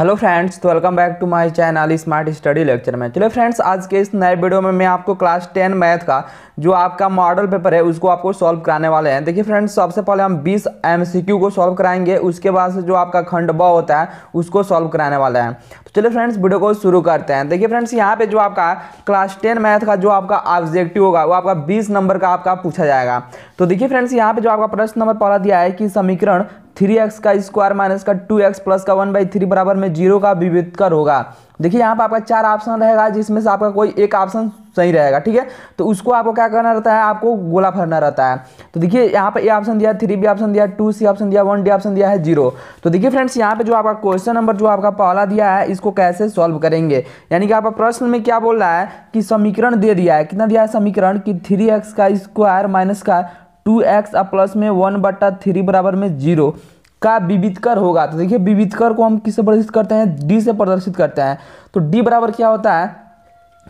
Hello friends तो welcome back to my channel smart study lecture में। चलो friends आज के इस नए वीडियो में मैं आपको क्लास टेन मैथ का, जो आपका मॉडल पेपर है, उसको आपको सॉल्व कराने वाले हैं। देखिए फ्रेंड्स सबसे पहले हम 20 एमसीक्यू को सॉल्व कराएँगे, उसके बाद से जो आपका खंड ब होता है, उसको सॉल्व कराने वाले हैं। तो चलिए फ्रेंड्स वीडियो को शुरू करते हैं। देखिए फ्रेंड्स यहाँ पे जो आपका क्लास टेन मैथ का जो आपका ऑब्जेक्टिव होगा, वो आपका बीस नंबर का आपका पूछा जाएगा। तो देखिए फ्रेंड्स यहाँ पे जो आपका प्रश्न नंबर पहला दिया है कि समीकरण थ्री एक्स का स्क्वायर माइनस का टू एक्स प्लस का वन बाई थ्री बराबर में ज़ीरो का विविधकर होगा। देखिए यहाँ पर आपका चार ऑप्शन रहेगा, जिसमें से आपका कोई एक ऑप्शन सही रहेगा, ठीक है? तो उसको आपको क्या करना रहता है? आपको गोला भरना रहता है। तो देखिए यहाँ पे ए ऑप्शन दिया थ्री बी ऑप्शन दिया टू सी ऑप्शन दिया वन डी ऑप्शन दिया है ज़ीरो तो देखिए फ्रेंड्स यहाँ पे जो आपका क्वेश्चन नंबर जो आपका पहला दिया है, इसको कैसे सॉल्व करेंगे? यानी कि आपका प्रश्न में क्या बोल रहा है कि समीकरण दे दिया है। कितना दिया है समीकरण? कि थ्री एक्स का स्क्वायर माइनस का टू एक्स प्लस में वन बट्टा थ्री बराबर में ज़ीरो का विविधकर होगा। तो देखिए विविधकर को हम किससे प्रदर्शित करते हैं? डी से प्रदर्शित करते हैं। तो डी बराबर क्या होता है?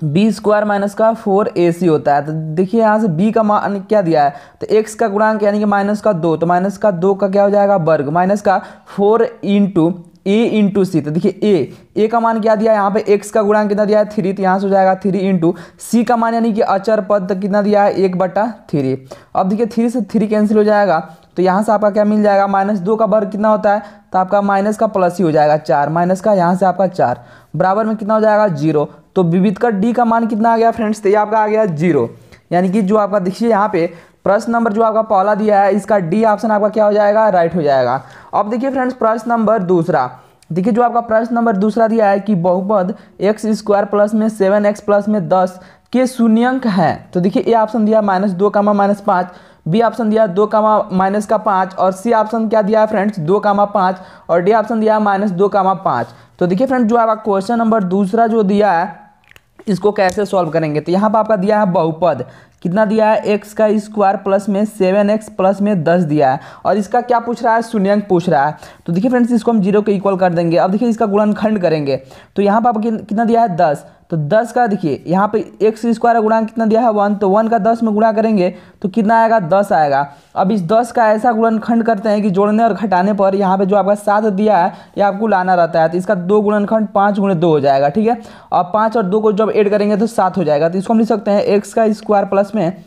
बी स्क्वायर माइनस का फोर ए सी होता है। तो देखिए, यहाँ से बी का मान क्या दिया है? तो एक्स का गुणांक यानी कि माइनस का दो। तो माइनस का दो का क्या हो जाएगा? वर्ग। माइनस का four into a into c तो देखिए ए ए का मान क्या दिया यहाँ पे एक्स का गुणांक कितना दिया है? थ्री तो यहाँ से हो जाएगा थ्री इंटू सी का मान यानी कि अचर पद कितना दिया है? एक बटा थ्री अब देखिए थ्री से थ्री कैंसिल हो जाएगा तो यहाँ से आपका क्या मिल जाएगा? माइनस दो का वर्ग कितना होता है? तो आपका माइनस का प्लस ही हो जाएगा चार। माइनस का यहाँ से आपका चार। बराबर में कितना हो जाएगा? ज़ीरो तो विविध का डी का मान कितना आ गया फ्रेंड्स तो ये आपका आ गया ज़ीरो यानी कि जो आपका, देखिए यहाँ पे प्रश्न नंबर जो आपका पहला दिया है, इसका डी ऑप्शन आपका क्या हो जाएगा? राइट हो जाएगा। अब देखिए फ्रेंड्स प्रश्न नंबर दूसरा। देखिए जो आपका प्रश्न नंबर दूसरा दिया है कि बहुपद एक्स स्क्वायर प्लस में सेवन एक्स प्लस में दस के शून्यंक हैं। तो देखिए ए ऑप्शन दिया माइनस दो कामा माइनस पाँच बी ऑप्शन दिया दो कामा माइनस का पाँच, और सी ऑप्शन क्या दिया है फ्रेंड्स दो कामा पाँच, और डी ऑप्शन दिया है माइनस दो कामा पाँच। तो देखिए फ्रेंड्स जो आपका क्वेश्चन नंबर दूसरा जो दिया है, इसको कैसे सॉल्व करेंगे? तो यहाँ पर आपका दिया है बहुपद। कितना दिया है? एक्स का स्क्वायर प्लस में सेवन एक्स प्लस में दस दिया है। और इसका क्या पूछ रहा है? शून्यंक पूछ रहा है। तो देखिए फ्रेंड्स इसको हम ज़ीरो के इक्वल कर देंगे। अब देखिए इसका गुणनखंड करेंगे। तो यहाँ पर आप कितना दिया है? दस। तो दस का देखिए, यहाँ पे एक्स स्क्वायर गुणा कितना दिया है? वन तो वन का दस में गुणा करेंगे तो कितना आएगा? दस आएगा। अब इस दस का ऐसा गुणनखंड करते हैं कि जोड़ने और घटाने पर यहाँ पे जो आपका सात दिया है, ये आपको लाना रहता है। तो इसका दो गुणनखंड पाँच गुणे दो हो जाएगा, ठीक है? और पाँच और दो को जब एड करेंगे तो सात हो जाएगा। तो इसको हम लिख सकते हैं एक्स का स्क्वायर प्लस में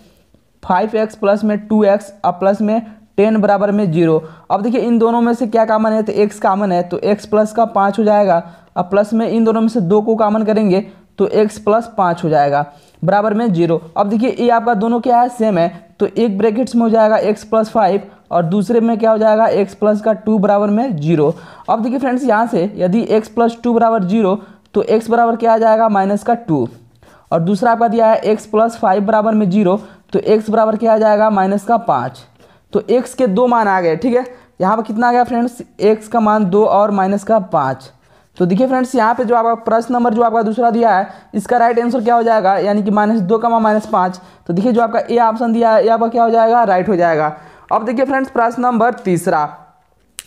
फाइव एक्स प्लस में टू एक्स और प्लस में टेन बराबर में ज़ीरो। अब देखिए, इन दोनों में से क्या कामन है? तो एक्स कामन है तो एक्स प्लस का पाँच हो जाएगा। और प्लस में इन दोनों में से दो को कामन करेंगे तो एक्स प्लस पाँच हो जाएगा, बराबर में ज़ीरो। अब देखिए, ये आपका दोनों क्या है? सेम है। तो एक ब्रैकेट्स में हो जाएगा एक्स प्लस फाइव और दूसरे में क्या हो जाएगा? एक्स प्लस का टू बराबर में ज़ीरो। अब देखिए फ्रेंड्स यहाँ से यदि एक्स प्लस टू बराबर ज़ीरो तो एक्स बराबर क्या आ जाएगा? माइनस का टू और दूसरा आपका दिया है x प्लस फाइव बराबर में ज़ीरो तो x बराबर क्या आ जाएगा? माइनस का पाँच। तो x के दो मान आ गए, ठीक है? यहाँ पर कितना आ गया फ्रेंड्स x का मान दो और माइनस का पाँच। तो देखिए फ्रेंड्स यहाँ पे जो आपका प्रश्न नंबर जो आपका दूसरा दिया है, इसका राइट आंसर क्या हो जाएगा? यानी कि माइनस दो कमा माइनस पाँच। तो देखिए जो आपका ए ऑप्शन दिया है ये आपका क्या हो जाएगा? राइट हो जाएगा। अब देखिए फ्रेंड्स प्रश्न नंबर तीसरा।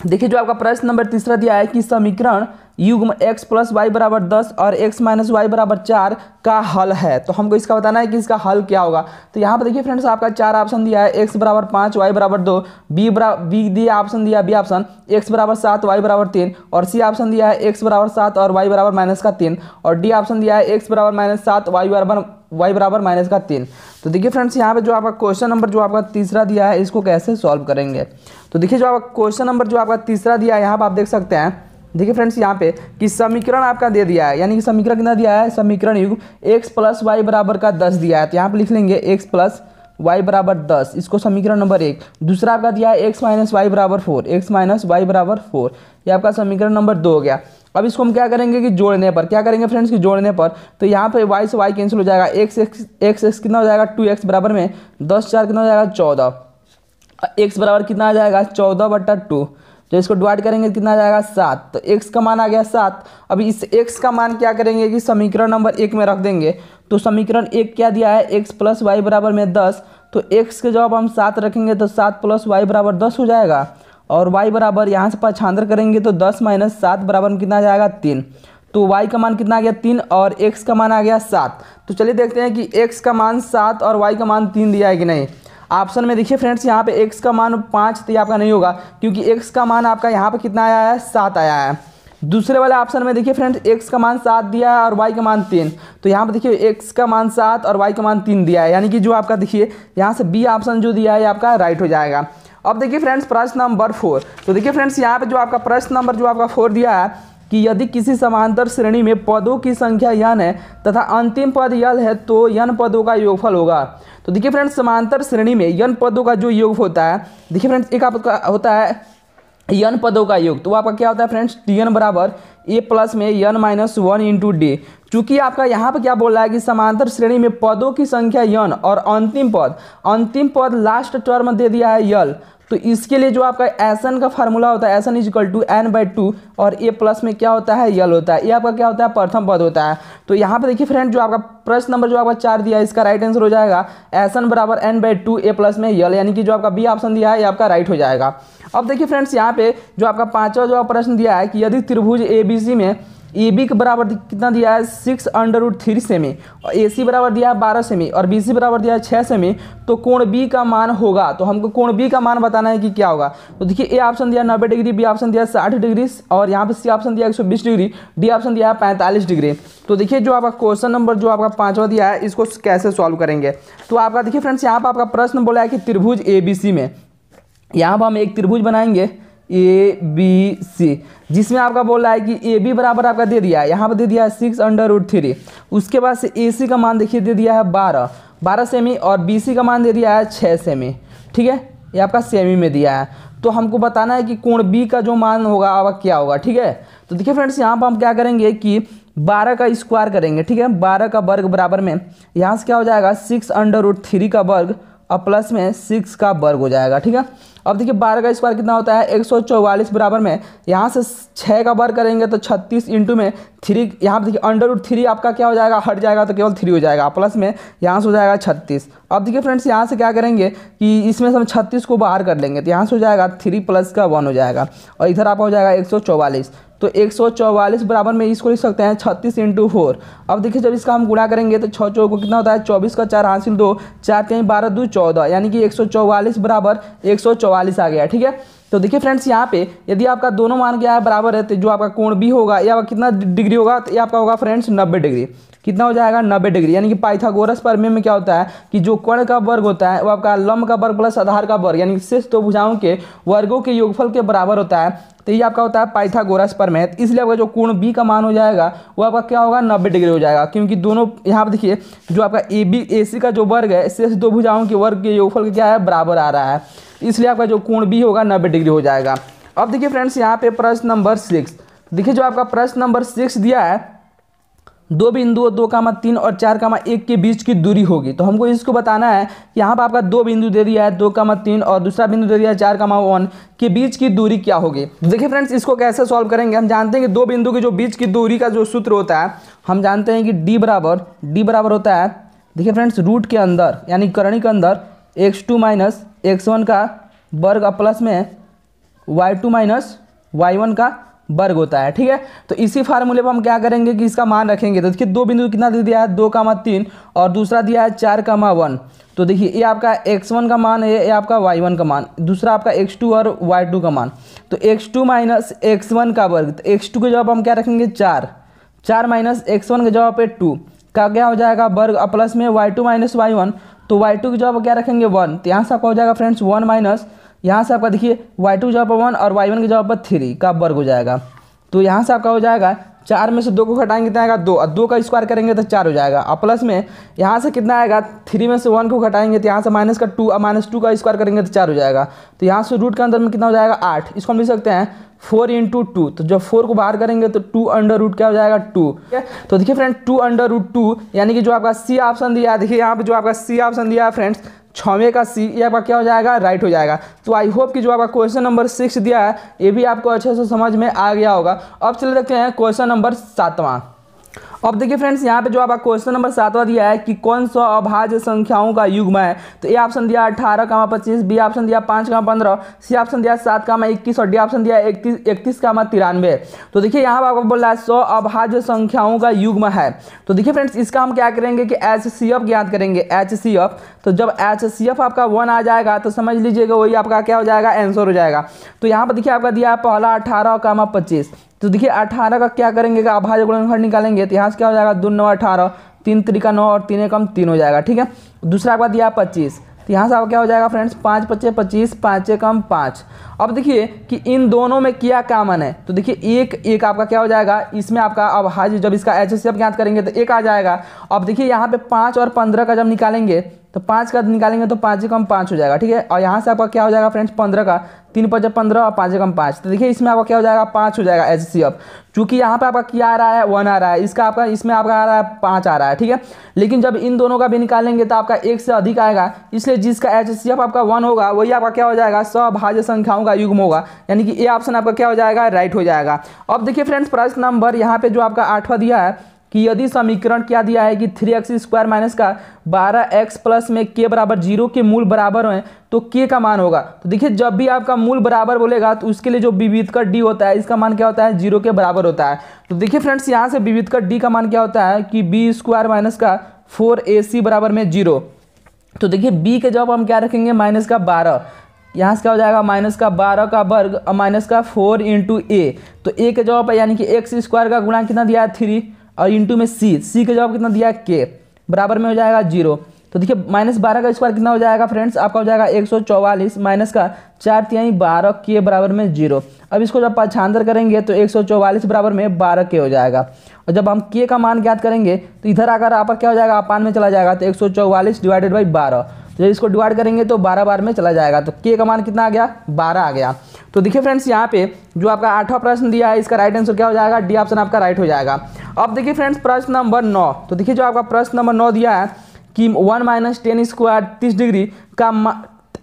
देखिए जो आपका प्रश्न नंबर तीसरा दिया है कि समीकरण युग्म x प्लस वाई बराबर दस और x माइनस वाई बराबर चार का हल है। तो हमको इसका बताना है कि इसका हल क्या होगा। तो यहाँ पर देखिए फ्रेंड्स आपका चार ऑप्शन दिया है। x बराबर पाँच वाई बराबर दो। बी बराबर बी दिया ऑप्शन दिया बी ऑप्शन x बराबर सात वाई बराबर तीन। और सी ऑप्शन दिया है x बराबर सात और वाई बराबर माइनस का तीन। और डी ऑप्शन दिया है एक्स बराबर माइनस सात वाई बराबर वाई बराबर माइनस का तीन। तो देखिए फ्रेंड्स यहाँ पे जो आपका क्वेश्चन नंबर जो आपका तीसरा दिया है, इसको कैसे सॉल्व करेंगे? तो देखिए जो आपका क्वेश्चन नंबर जो आपका तीसरा दिया है, यहाँ पर आप देख सकते हैं। देखिए फ्रेंड्स, यहाँ पे कि समीकरण आपका दे दिया है। यानी कि समीकरण कितना दिया है? समीकरण युग एक्स प्लस वाई बराबर का दस दिया है। तो यहाँ पे लिख लेंगे एक्स प्लस वाई बराबर दस। इसको समीकरण नंबर एक। दूसरा आपका दिया है एक्स माइनस वाई बराबर फोर एक्स माइनस वाई बराबर फोर ये आपका समीकरण नंबर दो हो गया। अब इसको हम क्या करेंगे कि जोड़ने पर? क्या करेंगे फ्रेंड्स कि जोड़ने पर? तो यहाँ पे वाई से वाई कैंसिल हो जाएगा। एक्स एक्स एक्स कितना हो जाएगा? टू एक्स बराबर में दस चार कितना हो जाएगा? चौदह। एक्स बराबर कितना आ जाएगा? चौदह बट्टा टू तो इसको डिवाइड करेंगे, कितना जाएगा? सात। तो एक्स का मान आ गया सात। अभी इस एक्स का मान क्या करेंगे कि समीकरण नंबर एक में रख देंगे? तो समीकरण एक क्या दिया है? एक्स प्लस वाई बराबर में दस। तो एक्स के जवाब हम सात रखेंगे तो सात प्लस वाई बराबर दस हो जाएगा। और वाई बराबर यहाँ से पछांतर करेंगे तो दस माइनस सात बराबर में कितना जाएगा? तीन। तो y का मान कितना आ गया? तीन। और x का मान आ गया सात। तो चलिए देखते हैं कि x का मान सात और y का मान तीन दिया है कि नहीं। ऑप्शन में देखिए फ्रेंड्स, यहाँ पे x का मान पाँच तो ये आपका नहीं होगा, क्योंकि x का मान आपका यहाँ पे कितना आया है? सात आया है। दूसरे वाले ऑप्शन में देखिए फ्रेंड्स एक्स का मान सात दिया है और वाई का मान तीन। तो यहाँ पर देखिए एक्स का मान सात और वाई का मान तीन दिया है, यानी कि जो आपका देखिए, यहाँ से बी ऑप्शन जो दिया है आपका राइट हो जाएगा। अब देखिए फ्रेंड्स, प्रश्न नंबर फोर तो देखिए फ्रेंड्स, यहाँ पे जो आपका प्रश्न नंबर, जो आपका फोर दिया है कि यदि किसी समांतर श्रेणी में पदों की संख्या यन है तथा अंतिम पद यल है तो यन पदों का योगफल होगा। तो देखिए फ्रेंड्स, समांतर श्रेणी में यन पदों का जो योग होता है, देखिए फ्रेंड्स, एक आपका होता है यन पदों का योग। तो आपका क्या होता है फ्रेंड्स टी एन बराबर ए प्लस में n minus one into D चूँकि आपका यहाँ पर क्या बोल रहा है कि समांतर श्रेणी में पदों की संख्या यन और अंतिम पद अंतिम पद लास्ट टर्म दे दिया है यल तो इसके लिए जो आपका एसन का फार्मूला होता है s n equal to n by two और ए प्लस में क्या होता है? यल होता है। ये आपका क्या होता है? प्रथम पद होता है। तो यहाँ पे देखिए फ्रेंड जो आपका प्रश्न नंबर जो आपका चार दिया है, इसका राइट आंसर हो जाएगा। एसन बराबर n by two a plus में यल यानी कि जो आपका बी ऑप्शन दिया है, ये आपका राइट हो जाएगा। अब देखिए फ्रेंड्स यहाँ पे जो आपका पाँचवा जो प्रश्न दिया है कि यदि त्रिभुज ए बी सी में ए बी के बराबर कितना दिया है? सिक्स अंडर रूट थ्री सेमी और ए सी बराबर दिया है बारह सेमी और बी सी बराबर दिया है छः सेमी तो कोण बी का मान होगा। तो हमको कोण बी का मान बताना है कि क्या होगा। तो देखिए ए ऑप्शन दिया नब्बे डिग्री बी ऑप्शन दिया साठ डिग्री और यहाँ पे सी ऑप्शन दिया एक सौ बीस डिग्री डी ऑप्शन दिया है पैंतालीस डिग्री। तो देखिए, जो आपका क्वेश्चन नंबर जो आपका पाँचवा दिया है, इसको कैसे सॉल्व करेंगे? तो आपका, देखिए फ्रेंड्स यहाँ पर आपका प्रश्न बोला है कि त्रिभुज ए बी सी में। यहाँ पर हम एक त्रिभुज बनाएँगे। ए बी सी जिसमें आपका बोल रहा है कि ए बी बराबर आपका दे दिया है। यहाँ पर दे दिया है सिक्स अंडर रूट थ्री उसके बाद से ए सी का मान देखिए, दे दिया है बारह। बारह सेमी और बी सी का मान दे दिया है छः सेमी ठीक है? ये आपका सेमी में दिया है। तो हमको बताना है कि कोण बी का जो मान होगा अब क्या होगा? ठीक है? तो देखिए फ्रेंड्स यहाँ पर हम क्या करेंगे कि बारह का स्क्वायर करेंगे। ठीक है? बारह का वर्ग बराबर में, यहाँ से क्या हो जाएगा? सिक्स अंडर रूट थ्री का वर्ग, और प्लस में सिक्स का वर्ग हो जाएगा। ठीक है? अब देखिए बारह का स्क्वायर कितना होता है? एक सौ चौवालीस बराबर में। यहाँ से छः का वर्ग करेंगे तो छत्तीस इंटू में थ्री यहाँ पर देखिए अंडर उड थ्री आपका क्या हो जाएगा? हट जाएगा तो केवल थ्री हो जाएगा। प्लस में यहाँ से हो जाएगा छत्तीस। अब देखिए फ्रेंड्स, यहाँ से क्या करेंगे कि इसमें से हम छत्तीस को बाहर कर लेंगे तो यहाँ से हो जाएगा थ्री प्लस का वन हो जाएगा और इधर आपका हो जाएगा एक सौ चौवालीस। तो एक सौ चौवालीस बराबर में इसको लिख सकते हैं छत्तीस इंटू फोर। अब देखिए जब इसका हम गुणा करेंगे तो छः चौ को कितना होता है? चौबीस का चार हासिल दो, चार तीन बारह, दो, चौदह। यानी कि एक सौ चौवालीस बराबर एक सौ चौवालीस आ गया, ठीक है? तो देखिए फ्रेंड्स, यहाँ पे यदि आपका दोनों मान क्या है बराबर है तो जो आपका कोण भी होगा, या कितना डिग्री होगा? तो ये आपका होगा फ्रेंड्स नब्बे डिग्री। कितना हो जाएगा? नब्बे डिग्री। यानी कि पाइथागोरस पर में क्या होता है कि जो कर्ण का वर्ग होता है, वो आपका लंब का वर्ग प्लस आधार का वर्ग, यानी शेष दो भुजाओं के वर्गों के योगफल के बराबर होता है। तो ये आपका होता है पाइथागोरस पर में इसलिए आपका जो कोण बी का मान हो जाएगा, वो आपका क्या होगा? नब्बे डिग्री हो जाएगा। क्योंकि दोनों, यहाँ पर देखिए, जो आपका ए बी ए सी का जो वर्ग है, शेष दो भुजाओं के वर्ग के योगफल क्या है? बराबर आ रहा है। इसलिए आपका जो कोण बी होगा, नब्बे डिग्री हो जाएगा। अब देखिए फ्रेंड्स, यहाँ पे प्रश्न नंबर सिक्स देखिए जो आपका प्रश्न नंबर सिक्स दिया है दो बिंदु दो कामा तीन और चार कामा एक के बीच की दूरी होगी। तो हमको इसको बताना है कि यहाँ पर आपका दो बिंदु दे दिया है, दो कामा तीन और दूसरा बिंदु दे दिया है, चार कामा वन, के बीच की दूरी क्या होगी? देखिए फ्रेंड्स, इसको कैसे सॉल्व करेंगे? हम जानते हैं कि दो बिंदु के जो बीच की दूरी का जो सूत्र होता है, हम जानते हैं कि डी बराबर डी बराबर होता है, देखिए फ्रेंड्स, रूट के अंदर, यानी करणी के अंदर x two minus x one का वर्ग प्लस में y two minus y one का वर्ग होता है, ठीक है? तो इसी फार्मूले पर हम क्या करेंगे कि इसका मान रखेंगे। तो देखिए, दो बिंदु कितना दे दिया है? दो कामा तीन और दूसरा दिया है चार कामा वन। तो देखिए, ये आपका एक्स वन का मान है, ये आपका वाई वन का मान। दूसरा आपका एक्स टू और वाई टू का मान। तो x two minus x one का वर्ग तो एक्स टू के जवाब हम क्या रखेंगे? चार। चार माइनस एक्स वन के जवाब पे टू। का क्या हो जाएगा? वर्ग प्लस में y two minus y one. तो वाई टू के जवाब क्या रखेंगे? वन। तो यहाँ से आपका हो जाएगा फ्रेंड्स, वन माइनस यहाँ से आपका देखिए वाई टू जवाब पर वन और वाई वन के जवाब पर थ्री का वर्ग हो जाएगा। तो यहाँ से आपका हो जाएगा, चार में से दो को घटाएँगे कितना आएगा दो, और दो का स्क्वायर करेंगे तो चार हो जाएगा। और प्लस में यहाँ से कितना आएगा थ्री में से वन को घटाएँगे तो यहाँ से माइनस का टू और माइनस टू का स्क्वायर करेंगे तो चार हो जाएगा। तो यहाँ से रूट के अंदर में कितना हो जाएगा, आठ। इसको हम लिख सकते हैं फोर इंटू टू तो जब फोर को बाहर करेंगे तो टू अंडर रूट क्या हो जाएगा टू तो देखिए friend two under root two यानी कि जो आपका सी ऑप्शन दिया देखिए यहाँ पे जो आपका सी ऑप्शन दिया है फ्रेंड्स छवें का सी, ये आपका क्या हो जाएगा? राइट हो जाएगा। तो आई होप कि जो आपका क्वेश्चन नंबर सिक्स दिया है, ये भी आपको अच्छे से समझ में आ गया होगा। अब चले देखते हैं क्वेश्चन नंबर सातवां। अब देखिए फ्रेंड्स यहाँ पे जो आपका क्वेश्चन नंबर सातवा दिया है कि कौन सा अभाज्य संख्याओं का युग्म है? तो ए ऑप्शन दिया अठारह कामा पच्चीस, बी ऑप्शन दिया पाँच कामा पंद्रह, सी ऑप्शन दिया सात कामा इक्कीस और डी ऑप्शन दिया इकतीस इकतीस कामा तिरानवे। तो देखिए यहाँ पर आपको बोल रहा है सौ अभाज्य संख्याओं का युग्म है। तो देखिए फ्रेंड्स इसका हम क्या करेंगे कि एच सी एफ़ ज्ञात करेंगे। एच सी एफ़ तो जब एच सी एफ़ आपका वन आ जाएगा तो समझ लीजिएगा वही आपका क्या हो जाएगा आंसर हो जाएगा। तो यहाँ पर देखिए आपका दिया है पहला अठारह कामा पच्चीस। तो देखिए, अठारह का क्या करेंगे कि अभाज्य गुणनखंड निकालेंगे तो यहाँ से क्या हो जाएगा? दो नौ अठारह, तीन तरीका नौ और तीन एकम तीन हो जाएगा, ठीक है? दूसरा आपका दिया पच्चीस तो यहाँ से आपका क्या हो जाएगा फ्रेंड्स? पाँच पच्चे पच्चीस, पाँच कम पाँच। अब देखिए कि इन दोनों में क्या कामन है तो देखिए, एक एक आपका क्या हो जाएगा? इसमें आपका अब हाजी जब इसका एच एस ज्ञात करेंगे तो एक आ जाएगा। अब देखिए, यहाँ पे पाँच और पंद्रह का जब निकालेंगे तो पाँच का निकालेंगे तो पाँच कम पाँच हो जाएगा, ठीक है? और यहाँ से आपका क्या हो जाएगा फ्रेंड्स? पंद्रह का। तीन पचास पंद्रह, और पाँच कम पाँच। तो देखिए, इसमें आपका क्या हो जाएगा? पाँच हो जाएगा एच सी एफ़ चूँकि यहाँ पे आपका क्या आ रहा है? वन आ रहा है। इसका आपका, इसमें आपका आ रहा है, पाँच आ रहा है, ठीक है? लेकिन जब इन दोनों का भी निकालेंगे तो आपका एक से अधिक आएगा। इसलिए जिसका एच सी एफ़ आपका वन होगा, वही आपका क्या हो जाएगा? सभाज्य संख्याओं का युग्म होगा। यानी कि ए ऑप्शन आपका क्या हो जाएगा? राइट हो जाएगा। अब देखिए फ्रेंड्स, प्रश्न नंबर यहाँ पे जो आपका आठवां दिया है कि यदि समीकरण क्या दिया है कि थ्री एक्स स्क्वायर माइनस का बारह एक्स प्लस में के बराबर ज़ीरो के मूल बराबर हैं तो के का मान होगा। तो देखिए, जब भी आपका मूल बराबर बोलेगा तो उसके लिए जो विविध का डी होता है, इसका मान क्या होता है? ज़ीरो के बराबर होता है। तो देखिए फ्रेंड्स, यहाँ से विविध का डी का मान क्या होता है कि बी स्क्वायर माइनस का फोर ए सी बराबर में ज़ीरो। तो देखिए, बी के जवाब हम क्या रखेंगे? माइनस का बारह। यहाँ से क्या हो जाएगा? माइनस का बारह का वर्ग और माइनस का फोर इंटू ए। तो ए के जवाब है यानी कि एक्स स्क्वायर का गुणा कितना दिया है? थ्री। और इंटू में सी सी का जवाब कितना दिया है? के बराबर में हो जाएगा ज़ीरो तो देखिए माइनस बारह का स्क्वायर कितना हो जाएगा फ्रेंड्स आपका हो जाएगा एक सौ चौवालीस माइनस का चार तिहाई बारह के बराबर में ज़ीरो अब इसको जब पाछांतर करेंगे तो एक सौ चौवालीस बराबर में बारह के हो जाएगा. और जब हम के का मान ज्ञात करेंगे तो इधर आकर आप क्या हो जाएगा? अपान में चला जाएगा तो एक सौ चौवालीस डिवाइडेड बाई बारह. जब इसको डिवाइड करेंगे तो बारह बार में चला जाएगा. तो के का मान कितना आ गया? बारह आ गया. तो देखिए फ्रेंड्स, यहाँ पे जो आपका आठवां प्रश्न दिया है, इसका राइट आंसर क्या हो जाएगा? डी ऑप्शन आपका राइट हो जाएगा। अब देखिए फ्रेंड्स, प्रश्न नंबर नौ। तो देखिए जो आपका प्रश्न नंबर नौ दिया है कि वन माइनस टेन स्क्वायर तीस डिग्री का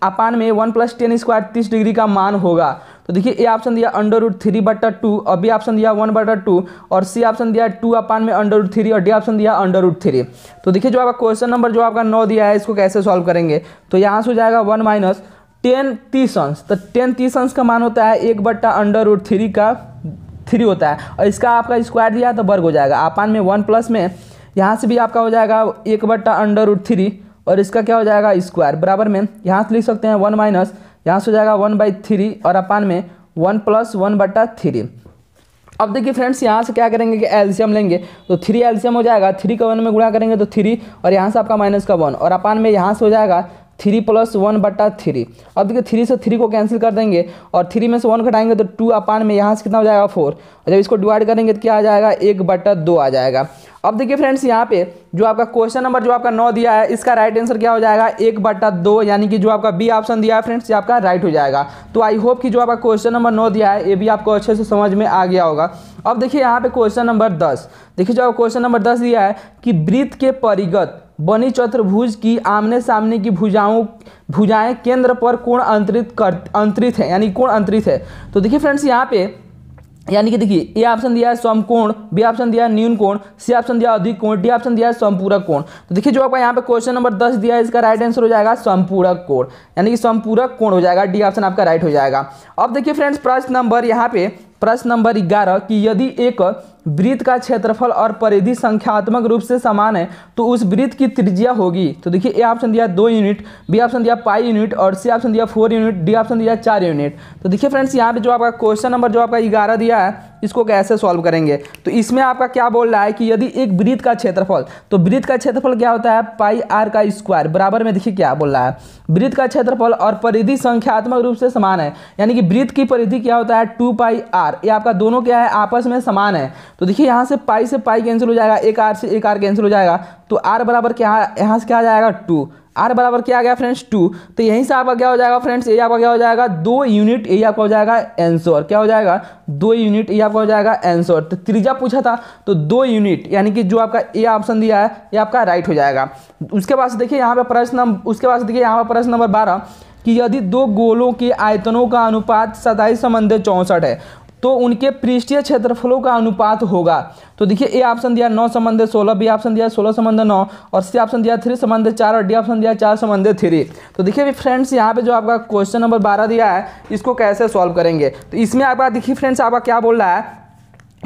अपान में वन प्लस टेन स्क्वायर तीस डिग्री का मान होगा। तो देखिए ए ऑप्शन दिया अंडर रूट थ्री बटर टू और बी ऑप्शन दिया वन बटर टू और सी ऑप्शन दिया टू अपान में अंडर रूट थ्री और डी ऑप्शन दिया अंडर रूट थ्री तो देखिए जो आपका क्वेश्चन नंबर जो आपका नौ दिया है, इसको कैसे सॉल्व करेंगे? तो यहाँ से हो जाएगा वन माइनस टेन तीस अंश तो टेन तीस अंश का मान होता है एक बट्टा अंडर रूट थ्री का, थ्री होता है। और इसका आपका स्क्वायर दिया तो वर्ग हो जाएगा। आपान में वन प्लस में, यहाँ से भी आपका हो जाएगा एक बट्टा अंडर रूट थ्री, और इसका क्या हो जाएगा स्क्वायर बराबर में। यहाँ से लिख सकते हैं वन माइनस, यहाँ से हो जाएगा वन बाई थ्री, और अपान में वन प्लस वन बट्टा थ्री। अब देखिए फ्रेंड्स, यहाँ से क्या करेंगे कि एलसीएम लेंगे तो थ्री एलसीएम हो जाएगा, थ्री का वन में गुणा करेंगे तो थ्री, और यहाँ से आपका माइनस का वन, और अपान में यहाँ से हो जाएगा थ्री प्लस वन बट्टा थ्री। अब देखिए थ्री से थ्री को कैंसिल कर देंगे और थ्री में से वन घटाएँगे तो टू अपान में यहाँ से कितना हो जाएगा फोर। और जब इसको डिवाइड करेंगे तो क्या आ जाएगा? एक बट्टा दो आ जाएगा। अब देखिए फ्रेंड्स यहाँ पे जो आपका क्वेश्चन नंबर जो आपका नौ दिया है, इसका राइट आंसर क्या हो जाएगा? एक बट्टा दो, यानी कि जो आपका बी ऑप्शन दिया है फ्रेंड्स ये आपका राइट हो जाएगा। तो आई होप कि जो आपका क्वेश्चन नंबर नौ दिया है, ये भी आपको अच्छे से समझ में आ गया होगा। अब देखिए यहाँ पे क्वेश्चन नंबर दस। देखिए जो क्वेश्चन नंबर दस दिया है कि वृत्त के परिगत बनी चतुर्भुज की आमने सामने की भुजाओं भुजाएँ केंद्र पर कोण अंतरित कर अंतरित है, यानी कोण अंतरित है। तो देखिए फ्रेंड्स, यहाँ पे, यानी कि देखिए, ए ऑप्शन दिया है समकोण, बी ऑप्शन दिया है न्यून कोण सी ऑप्शन दिया अधिक कोण, डी ऑप्शन दिया है संपूरक कोण। तो देखिए जो आपका यहाँ पे क्वेश्चन नंबर दस दिया है, इसका राइट आंसर हो जाएगा संपूरक कोण। यानी कि संपूरक कोण हो जाएगा, डी ऑप्शन आपका राइट हो जाएगा। अब देखिए फ्रेंड्स, प्रश्न नंबर यहाँ पे प्रश्न नंबर ग्यारह कि यदि एक वृत्त का क्षेत्रफल और परिधि संख्यात्मक रूप से समान है तो उस वृत्त की त्रिज्या होगी। तो देखिए, ए ऑप्शन दिया दो यूनिट, बी ऑप्शन दिया पाई यूनिट और सी ऑप्शन दिया फोर यूनिट, डी ऑप्शन दिया चार यूनिट। तो देखिए फ्रेंड्स, यहाँ पे जो आपका क्वेश्चन नंबर जो आपका ग्यारह दिया है इसको कैसे सॉल्व करेंगे? तो इसमें आपका क्या बोल रहा है कि यदि एक वृत्त का क्षेत्रफल तो वृत्त का क्षेत्रफल क्या होता है? पाई आर का स्क्वायर बराबर में देखिए क्या बोल रहा है। वृत्त का क्षेत्रफल और परिधि संख्यात्मक रूप से समान है। यानी कि वृत्त की परिधि क्या होता है? Two pi r. ये आपका दोनों क्या है? आपस में समान है। तो देखिए यहाँ से पाई से पाई कैंसिल हो जाएगा, एक आर से एक आर कैंसिल हो जाएगा। तो आर बराबर क्या यहाँ से क्या आ जाएगा? टू। आर बराबर क्या आ गया फ्रेंड्स टू। तो यहीं से आपका क्या हो जाएगा फ्रेंड्स? ये आपका क्या हो जाएगा? दो यूनिट ये आपका हो जाएगा एंसर। क्या हो जाएगा? दो यूनिट ये आपका हो जाएगा एंसोर। तो त्रिजा पूछा था तो दो यूनिट, यानी कि जो आपका ए ऑप्शन दिया है ये आपका राइट हो जाएगा। उसके बाद देखिए यहाँ पे प्रश्न उसके बाद देखिए यहाँ पर प्रश्न नंबर बारह, कि यदि दो गोलों के आयतनों का अनुपात सताईस संबंध चौंसठ है तो उनके पृष्ठीय क्षेत्रफलों का अनुपात होगा। तो देखिए, ए ऑप्शन दिया नौ, संबंध सोलह, बी ऑप्शन दिया सोलह, संबंध नौ, और सी ऑप्शन दिया थ्री, संबंध चार, और डी ऑप्शन दिया चार, संबंध थ्री। तो देखिए फ्रेंड्स, यहाँ पे जो आपका क्वेश्चन नंबर बारह दिया है, इसको कैसे सॉल्व करेंगे? तो इसमें आपका, देखिए फ्रेंड्स, आपका क्या बोल रहा है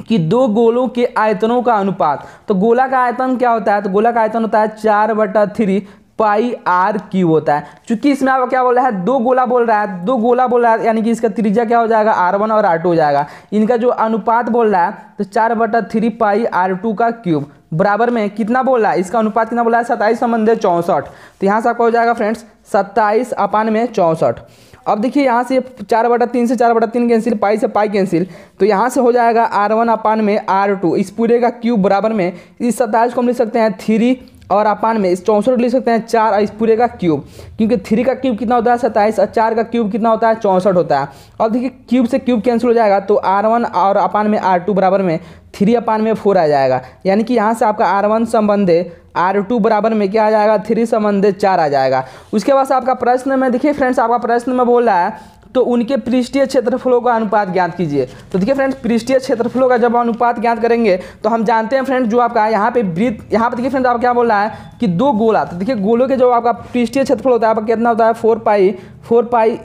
कि दो गोलों के आयतनों का अनुपात। तो गोला का आयतन क्या होता है? तो गोला का आयतन होता है चार बटा थ्री पाई आर क्यू होता है। चूँकि इसमें आपको क्या बोल रहा है? दो गोला बोल रहा है। दो गोला बोल रहा है, यानी कि इसका त्रिज्या क्या हो जाएगा? आर वन और आर टू हो जाएगा। इनका जो अनुपात बोल रहा है तो चार बटा थ्री पाई आर टू का क्यूब। बराबर में कितना बोल रहा है? इसका अनुपात कितना बोल रहा है? सत्ताईस संबंध चौंसठ। तो यहाँ से आपका हो जाएगा फ्रेंड्स, सत्ताईस अपान में चौंसठ। अब देखिए यहाँ से चार बटा तीन से चार बटा तीन कैंसिल, पाई से पाई कैंसिल। तो यहाँ से हो जाएगा आर वन अपान में आर टू। इस पूरे का क्यूब बराबर में, इस सत्ताईस को हम लिख सकते हैं थ्री और अपान में इस चौंसठ लिख सकते हैं, चार और इस पूरे का क्यूब। क्योंकि थ्री का क्यूब कितना होता है? सत्ताईस, और चार का क्यूब कितना होता है? चौंसठ होता है। और देखिए, क्यूब से क्यूब कैंसिल हो जाएगा तो आर वन और अपान में आर टू बराबर में, थ्री अपान में फोर आ जाएगा। यानी कि यहाँ से आपका आर वन संबंधे, आर टू बराबर में क्या आ जाएगा? थ्री संबंधे चार आ जाएगा। उसके बाद आपका प्रश्न में, देखिए फ्रेंड्स, आपका प्रश्न में बोल रहा है तो उनके पृष्ठीय क्षेत्रफलों का अनुपात ज्ञात कीजिए। तो देखिए फ्रेंड्स पृष्ठीय क्षेत्रफलों का जब अनुपात ज्ञात करेंगे तो हम जानते हैं फ्रेंड्स जो आपका यहाँ पे वृत्त, यहाँ पे देखिए फ्रेंड्स आप क्या बोल रहा है कि दो गोला तो देखिए गोलों के जो आपका पृष्ठीय क्षेत्रफल होता है, आपका कितना होता है? Four pi four pi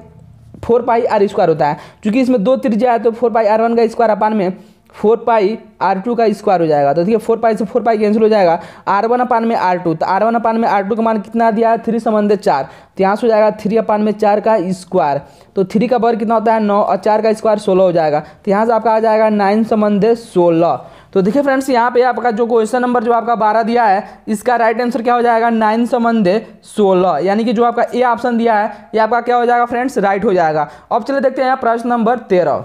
four pi r square होता है। क्योंकि इसमें दो त्रिज्या है तो फोर पाई आर वन का स्क्वायर अपान में फोर पाई आर टू का स्क्वायर हो जाएगा। तो देखिए, फोर पाई से फोर पाई कैंसिल हो जाएगा। आर वन अपान में आर टू तो आर वन अपान में आर टू का मान कितना दिया? है थ्री संबंध चार। तो यहाँ से हो जाएगा थ्री अपान में चार का स्क्वायर। तो थ्री का वर्ग कितना होता है? नौ, और चार का स्क्वायर सोलह हो जाएगा। तो यहाँ से आपका आ जाएगा नाइन संबंध सोलह। तो देखिए फ्रेंड्स, यहाँ पे आपका जो क्वेश्चन नंबर जो आपका बारह दिया है, इसका राइट आंसर क्या हो जाएगा? नाइन संबंध सोलह। यानी कि जो आपका ए ऑप्शन दिया है, ये आपका क्या हो जाएगा फ्रेंड्स? राइट हो जाएगा। अब चले देखते हैं यहाँ प्रश्न नंबर तेरह।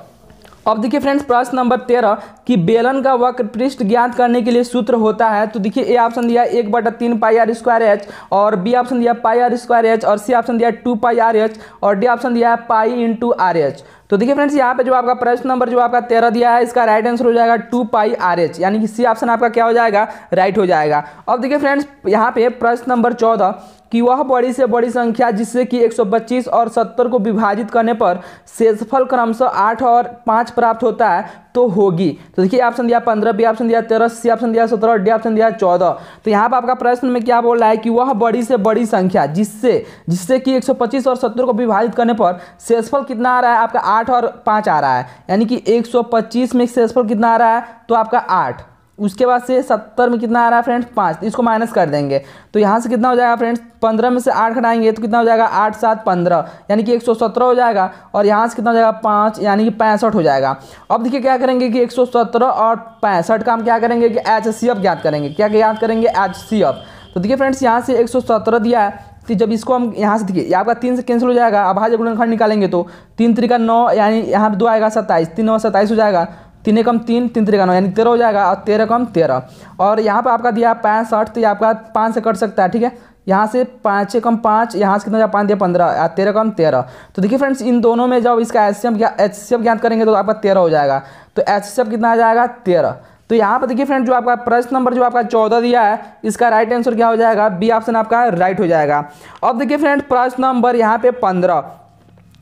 अब देखिए फ्रेंड्स प्रश्न नंबर तेरह। कि बेलन का वक्र पृष्ठ ज्ञात करने के लिए सूत्र होता है। तो देखिए, ए ऑप्शन दिया एक बटा तीन पाई आर स्क्वायर एच और बी ऑप्शन दिया पाई आर स्क्वायर एच और सी ऑप्शन दिया टू पाई आर एच और डी ऑप्शन दिया है पाई इंटू आर एच। तो देखिए फ्रेंड्स, यहाँ पे जो आपका प्रश्न नंबर, जो आपका तेरह दिया है, इसका राइट आंसर हो जाएगा टू पाई आर एच। यानी कि सी ऑप्शन आपका क्या हो जाएगा? राइट हो जाएगा। अब देखिए फ्रेंड्स, यहाँ पे प्रश्न नंबर चौदह, कि वह बड़ी से बड़ी संख्या जिससे कि 125 और 70 को विभाजित करने पर शेषफल क्रमशः आठ और पाँच प्राप्त होता है तो होगी। तो देखिए ऑप्शन दिया पंद्रह बी ऑप्शन दिया तेरह सी ऑप्शन दिया सत्रह डी ऑप्शन दिया चौदह। तो यहाँ पर आपका प्रश्न में क्या बोल रहा है कि वह बड़ी से बड़ी संख्या, जिससे जिससे कि 125 और 70 को विभाजित करने पर शेषफल कितना आ रहा है? आपका आठ और पाँच आ रहा है। यानी कि 125 में शेषफल कितना आ रहा है? तो आपका आठ। उसके बाद से सत्तर में कितना आ रहा है फ्रेंड्स? पाँच। इसको माइनस कर देंगे। तो यहाँ से कितना हो जाएगा फ्रेंड्स? पंद्रह में से आठ घटाएँगे तो कितना हो जाएगा? आठ, सात, पंद्रह। यानी कि एक सौ सत्रह हो जाएगा और यहाँ से कितना हो जाएगा? पाँच। यानी कि पैंसठ हो जाएगा। अब देखिए क्या करेंगे कि एक सौ सत्रह और पैंसठ का हम क्या करेंगे कि एच सी एफ़ ज्ञात करेंगे। क्या ज्ञात करेंगे? एच सी एफ़ तो देखिए फ्रेंड्स, यहाँ से एक सौ सत्रह दिया है। तो जब इसको हम यहाँ से देखिए आपका तीन से कैंसिल हो जाएगा। अभाज्य गुणनखंड निकालेंगे तो तीन तरीका नौ, यानी यहाँ पर दो आएगा सत्ताईस। तीन नौ सत्ताईस हो जाएगा। तीन कम तीन तीन तरीका नौ, यानी तेरह हो जाएगा, और तेरह कम तेरह। और यहाँ पर आपका दिया पैंसठ तो ये आपका पाँच से कट सकता है, ठीक है? यहाँ से पाँच कम पाँच, यहाँ से कितना जाए, पाँच दिया पंद्रह तेरह कम तेरह। तो देखिए फ्रेंड्स, इन दोनों में जब इसका एच सी सी ज्ञात करेंगे तो आपका तेरह हो जाएगा। तो एच सी कितना आ जाएगा? तेरह। तो यहाँ पर देखिए फ्रेंड जो आपका प्रश्न नंबर, जो आपका चौदह दिया है, इसका राइट आंसर क्या हो जाएगा? बी ऑप्शन आपका राइट हो जाएगा। अब देखिए फ्रेंड प्रश्न नंबर यहाँ पे पंद्रह।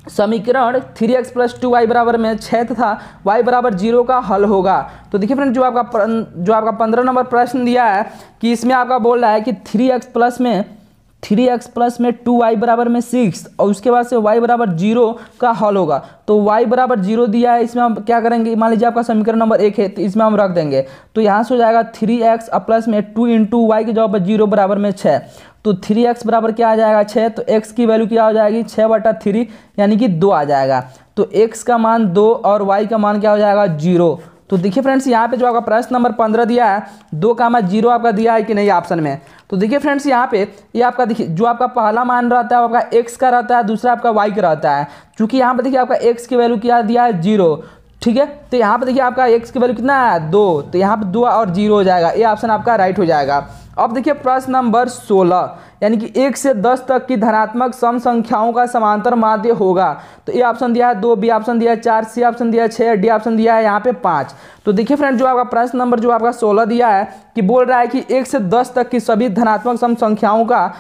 समीकरण three x plus two y बराबर में छः तथा वाई बराबर ज़ीरो का हल होगा। तो देखिए फ्रेंड जो आपका जो आपका पंद्रह नंबर प्रश्न दिया है, कि इसमें आपका बोल रहा है कि थ्री एक्स प्लस में थ्री एक्स प्लस में टू वाई बराबर में सिक्स और उसके बाद से वाई बराबर ज़ीरो का हल होगा। तो वाई बराबर ज़ीरो दिया है, इसमें हम क्या करेंगे? मान लीजिए आपका समीकरण नंबर एक है तो इसमें हम रख देंगे। तो यहाँ से हो जाएगा थ्री एक्स प्लस में टू इंटू वाई के जवाब पर ज़ीरो बराबर में छः तो थ्री एक्स बराबर क्या आ जाएगा? छः तो एक्स की वैल्यू क्या हो जाएगी? छः बटा थ्री, यानी कि दो आ जाएगा। तो एक्स का मान दो और वाई का मान क्या हो जाएगा? ज़ीरो। तो देखिए फ्रेंड्स, यहाँ पे जो आपका प्रश्न नंबर पंद्रह दिया है, दो का मान ज़ीरो आपका दिया है कि नहीं? ऑप्शन में। तो देखिए फ्रेंड्स, यहाँ पे ये आपका देखिए, जो आपका पहला मान रहता है आपका एक्स का रहता है, दूसरा आपका वाई का रहता है। चूँकि यहाँ पर देखिए आपका एक्स की वैल्यू क्या दिया है? ज़ीरो ठीक है? तो यहाँ पे देखिए आपका एक्स की वैल्यू कितना है? दो। तो यहाँ पे दो और ज़ीरो हो जाएगा। ये ऑप्शन आपका राइट हो जाएगा। अब देखिए प्रश्न नंबर सोलह। यानी कि एक से दस तक की धनात्मक सम संख्याओं का समांतर माध्य होगा। तो ए ऑप्शन दिया है दो, बी ऑप्शन दिया है चार, सी ऑप्शन दिया है छः डी ऑप्शन दिया है यहाँ पे पाँच। तो देखिए फ्रेंड जो आपका प्रश्न नंबर, जो आपका सोलह दिया है कि बोल रहा है कि एक से दस तक की सभी धनात्मक सम संख्याओं का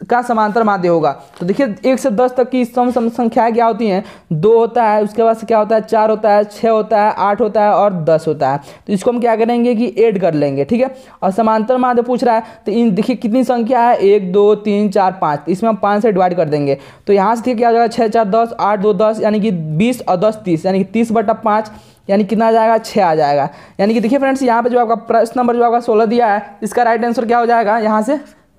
का समांतर माध्य होगा। तो देखिए, एक से दस तक की सम संख्याएँ क्या होती हैं? दो होता है, उसके बाद क्या होता है? चार होता है छः होता है, आठ होता है और दस होता है। तो इसको हम क्या करेंगे कि एड कर लेंगे, ठीक है? और समांतर माध्य पूछ रहा है तो इन, देखिए कितनी संख्या है? एक, दो, तीन, चार, पाँच। इसमें हम पाँच से डिवाइड कर देंगे। तो यहाँ से देखिए क्या हो जाएगा? छः चार, दस, आठ, दो, दस, यानी कि बीस और दस, तीस। यानी कि तीस बटा पाँच, यानी कितना आ जाएगा? छः आ जाएगा। यानी कि देखिए फ्रेंड्स, यहाँ पे जो आपका प्रश्न नंबर, जो आपका सोलह दिया है, इसका राइट आंसर क्या हो जाएगा? यहाँ से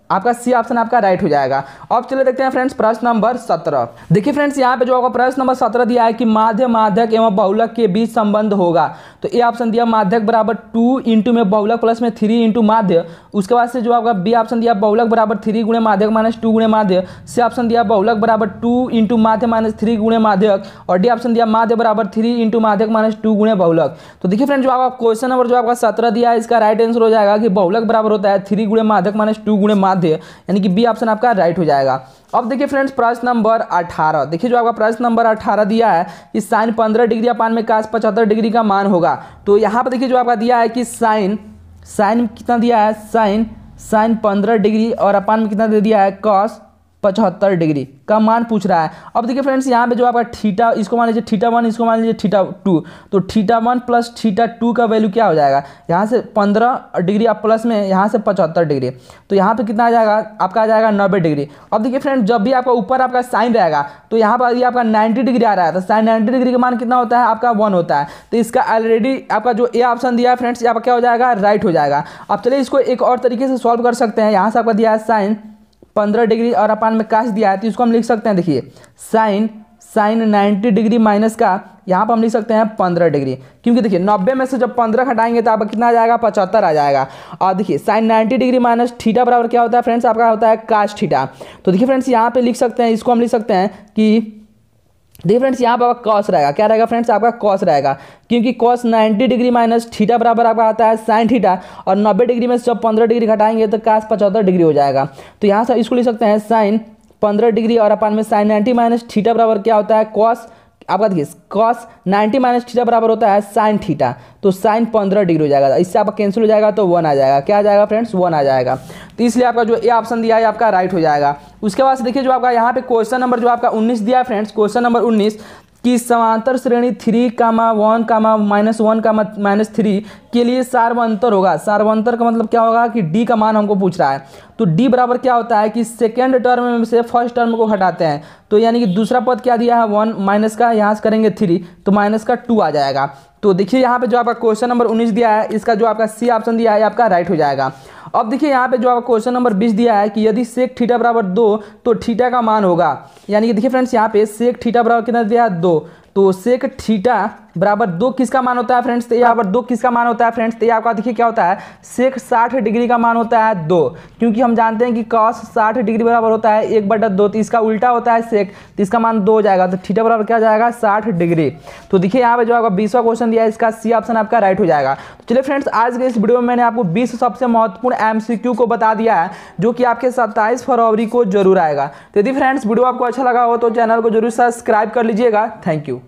आपका सी ऑप्शन आपका राइट हो जाएगा। अब चले देखते हैं फ्रेंड्स प्रश्न नंबर सत्रह। देखिए फ्रेंड्स यहाँ पे जो आपका प्रश्न नंबर सत्रह दिया है कि माध्य, माध्यक एवं बहुलक के बीच संबंध होगा। तो ए ऑप्शन दिया माध्यक बराबर टू इंटू में बहुलक प्लस में थ्री इंटू माध्य। उसके बाद से जो आपका बी ऑप्शन दिया बहुलक बराबर थ्री गुणे माध्यक माइनस टू गुणे माध्य। सी ऑप्शन दिया बहुलक बराबर टू इंटू माध्य माइनस थ्री गुणे माध्यक। और डी ऑप्शन दिया माध्य बराबर थ्री इंटू माध्यक माइनस टू गुणे बहुलक। तो देखिए फ्रेंड जो आपका क्वेश्चन नंबर जो आपका सत्रह दिया है, इसका राइट आंसर हो जाएगा कि बहुलक बराबर होता है थ्री गुणे माध्यक माइनस टू गुणे माध्य यानी कि बी ऑप्शन आपका राइट हो जाएगा। अब देखिए फ्रेंड्स, प्रश्न नंबर 18 देखिए जो आपका प्रश्न नंबर 18 दिया है कि साइन 15 डिग्री अपान में काश पचहत्तर डिग्री का मान होगा। तो यहाँ पर देखिए जो आपका दिया है कि साइन साइन कितना दिया है? साइन साइन 15 डिग्री और अपान में कितना दे दिया है? कॉस पचहत्तर डिग्री का मान पूछ रहा है। अब देखिए फ्रेंड्स यहाँ पे जो आपका थीटा, इसको मान लीजिए थीटा वन, इसको मान लीजिए थीटा टू। तो theta one plus theta two का वैल्यू क्या हो जाएगा? यहाँ से पंद्रह डिग्री आप प्लस में, यहाँ से पचहत्तर डिग्री। तो यहाँ पे कितना आ जाएगा? आपका आ जाएगा नब्बे डिग्री। अब देखिए फ्रेंड जब भी आपका ऊपर आपका साइन रहेगा तो यहाँ पर आपका नाइन्टी डिग्री आ रहा है तो साइन नाइन्टी डिग्री का मान कितना होता है? आपका वन होता है। तो इसका ऑलरेडी आपका जो ए ऑप्शन दिया है फ्रेंड्स यहाँ पर क्या हो जाएगा? राइट हो जाएगा। अब चलिए इसको एक और तरीके से सॉल्व कर सकते हैं। यहाँ से आपका दिया है साइन पंद्रह डिग्री और अपान में काश दिया है तो इसको हम लिख सकते हैं, देखिए, sine sine ninety degree minus का, यहाँ पर हम लिख सकते हैं पंद्रह डिग्री, क्योंकि देखिए, नब्बे में से जब पंद्रह हटाएँगे तो आपका कितना आ जाएगा? पचहत्तर आ जाएगा। और देखिए, sine ninety degree minus theta बराबर क्या होता है फ्रेंड्स? आपका होता है काश ठीटा तो देखिए फ्रेंड्स, यहाँ पे लिख सकते हैं, इसको हम लिख सकते हैं कि देखिए फ्रेंड्स यहाँ पर आपका कॉस रहेगा। क्या रहेगा फ्रेंड्स आपका कॉस रहेगा। क्योंकि कॉस 90 डिग्री माइनस थीटा बराबर आपका आता है साइन थीटा और 90 डिग्री में जब 15 डिग्री घटाएँगे तो कास पचहत्तर डिग्री हो जाएगा। तो यहाँ से इसको लिख सकते हैं साइन 15 डिग्री और अपन में साइन 90 माइनस थीटा बराबर क्या होता है? कॉस आपका देखिए कॉस 90 माइनस थीटा बराबर होता है साइन थीटा तो साइन 15 डिग्री हो जाएगा। इससे आपका कैंसिल हो जाएगा तो वन आ जाएगा। क्या आ जाएगा फ्रेंड्स वन आ जाएगा। तो इसलिए आपका जो ए ऑप्शन दिया है आपका राइट हो जाएगा। उसके बाद देखिए जो आपका यहाँ पे क्वेश्चन नंबर जो आपका 19 दिया है फ्रेंड्स क्वेश्चन नंबर 19 कि समांतर श्रेणी three comma one comma minus one comma minus three के लिए सार्वंतर होगा। सार्वंतर का मतलब क्या होगा कि डी का मान हमको पूछ रहा है। तो डी बराबर क्या होता है कि सेकेंड टर्म में से फ़र्स्ट टर्म को हटाते हैं। तो यानी कि दूसरा पद क्या दिया है? वन माइनस का, यहाँ से करेंगे थ्री तो माइनस का टू आ जाएगा। तो देखिए यहाँ पे जो आपका क्वेश्चन नंबर उन्नीस दिया है, इसका जो आपका सी ऑप्शन दिया है आपका राइट हो जाएगा। अब देखिए यहाँ पे जो आपका क्वेश्चन नंबर बीस दिया है कि यदि सेक थीटा बराबर दो तो ठीटा का मान होगा। यानी कि देखिए फ्रेंड्स यहाँ पे सेक ठीटा बराबर कितना दिया है? दो। तो सेक थीटा बराबर दो किसका मान होता है फ्रेंड्स? तो यहाँ पर दो किसका मान होता है फ्रेंड्स? तो ये आपका देखिए क्या होता है? सेक साठ डिग्री का मान होता है दो। क्योंकि हम जानते हैं कि कॉस साठ डिग्री बराबर होता है एक बटा दो तो इसका उल्टा होता है सेक तो इसका मान दो हो जाएगा। तो थीटा बराबर क्या जाएगा? साठ डिग्री। तो देखिए यहाँ पे जो आपका बीसवा क्वेश्चन दिया है, इसका सी ऑप्शन आपका राइट हो जाएगा। तो चलिए फ्रेंड्स, आज के इस वीडियो में मैंने आपको बीस सबसे महत्वपूर्ण एमसीक्यू को बता दिया है, जो कि आपके सत्ताईस फरवरी को ज़रूर आएगा। तो यदि फ्रेंड्स, वीडियो आपको अच्छा लगा हो तो चैनल को ज़रूर सब्सक्राइब कर लीजिएगा। Thank you